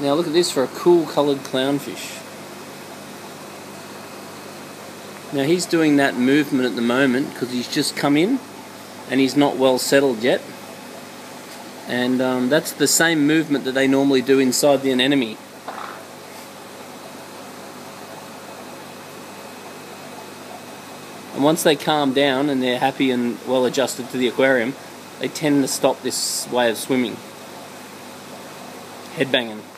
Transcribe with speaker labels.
Speaker 1: Now look at this for a cool coloured clownfish. Now he's doing that movement at the moment because he's just come in and he's not well settled yet. And um, that's the same movement that they normally do inside the anemone. And once they calm down and they're happy and well adjusted to the aquarium, they tend to stop this way of swimming. Headbanging.